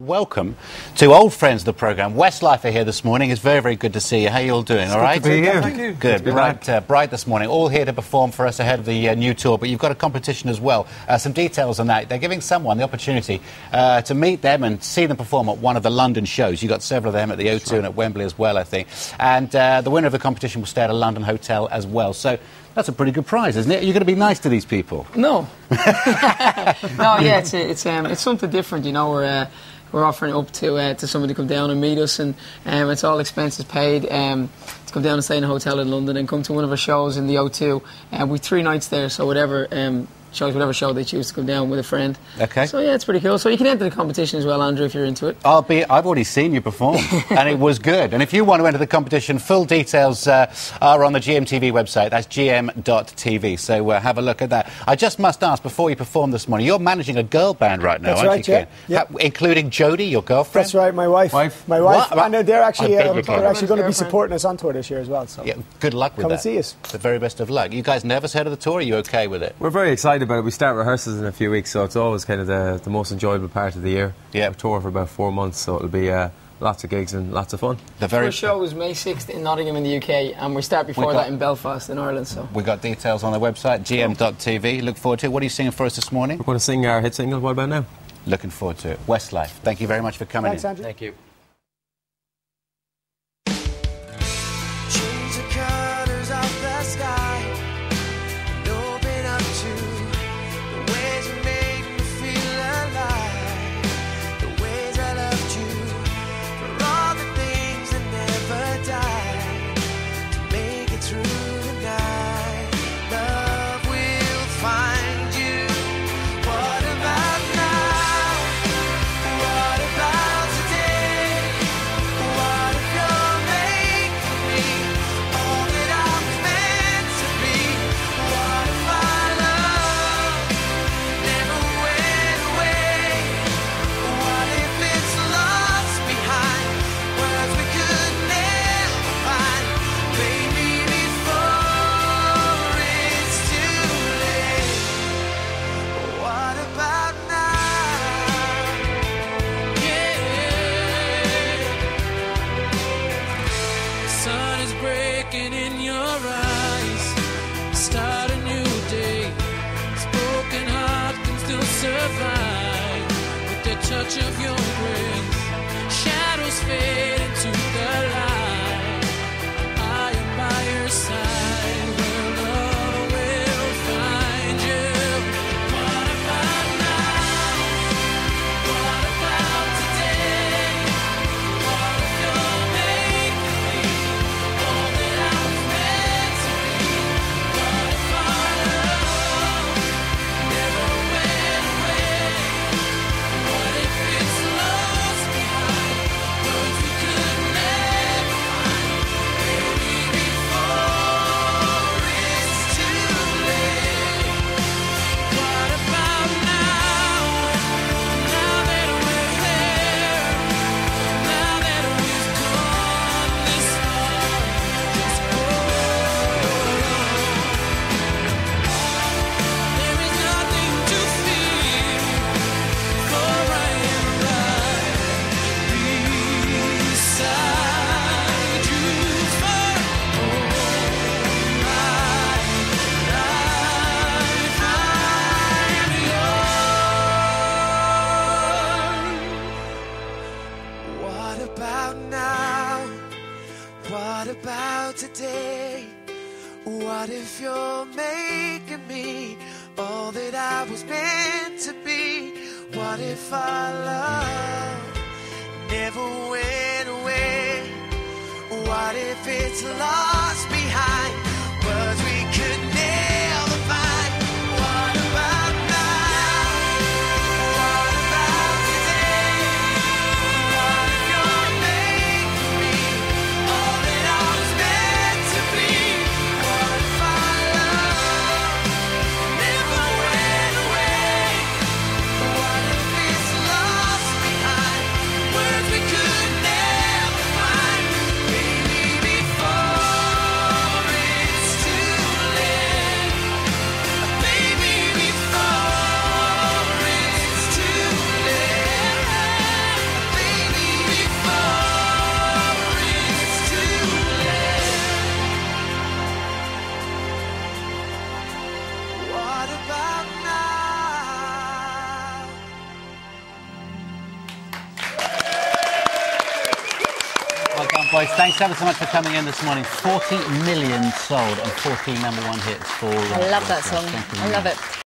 Welcome to old friends of the programme. Westlife are here this morning. It's very, very good to see you. How are you all doing? It's all good to be here. Thank you. Good. Good Bright, uh, bright this morning. All here to perform for us ahead of the uh, new tour. But you've got a competition as well. Uh, some details on that. They're giving someone the opportunity uh, to meet them and see them perform at one of the London shows. You've got several of them at the O2 and at Wembley as well, I think. And uh, the winner of the competition will stay at a London hotel as well. So that's a pretty good prize, isn't it? You're going to be nice to these people. No. no, yeah, it's it's um, it's something different. You know, we're uh, we're offering up to uh, to somebody to come down and meet us, and um, it's all expenses paid. Um, to come down and stay in a hotel in London and come to one of our shows in the O2. And uh, we've three nights there, so whatever um, shows whatever show they choose to come down with a friend. Okay. So yeah, it's pretty cool. So you can enter the competition as well, Andrew, if you're into it. I'll be. I've already seen you perform, and it was good. And if you want to enter the competition, full details uh, are on the GMTV website. That's gm.tv. So uh, have a look at that. I just must ask before you perform this morning. You're managing a girl band right now, That's aren't right, you? yeah. Kian? Yeah. Ha- including Jody, your girlfriend. That's right, my wife. Wife? My wife. What? And uh, they're actually I beg uh, they're pardon. actually going to be supporting us on tour this year as well. So Yeah. Good luck with Come that. and see us. The very best of luck. You guys nervous ahead of the tour? Are you okay with it? We're very excited about it. We start rehearsals in a few weeks, so it's always kind of the, the most enjoyable part of the year. Yeah. We tour for about four months, so it'll be uh, lots of gigs and lots of fun. The very. First show was May 6th in Nottingham in the UK, and we start before got- that in Belfast in Ireland. So We got details on the website, gm.tv. Look forward to it. What are you singing for us this morning? We're going to sing our hit single, What About Now? Looking forward to it. Westlife. Thank you very much for coming thanks, in. Andrew. you. Survive with the touch of your grace. Shadows fade about today? What if you're making me all that I was meant to be? What if our love never went away? What if it's lost boys, thanks ever so much for coming in this morning. 40 million sold and 14 number one hits for. uh, I love that song. I love it.